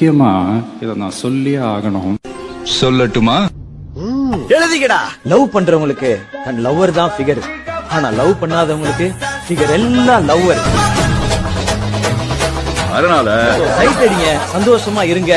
முக்கியமா இதை நான் சொல்லியே ஆகணும். சொல்லட்டுமா? எழுதிக்கடா. லவ் பண்றவங்களுக்கு தன் லவ்வர் தான் ஃபிகர் ஆனா லவ் பண்ணாதவங்களுக்கு ஃபிகர் எல்லாம் லவ்வர் அதனால சைட் அடிங்க சந்தோஷமா இருங்க.